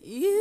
You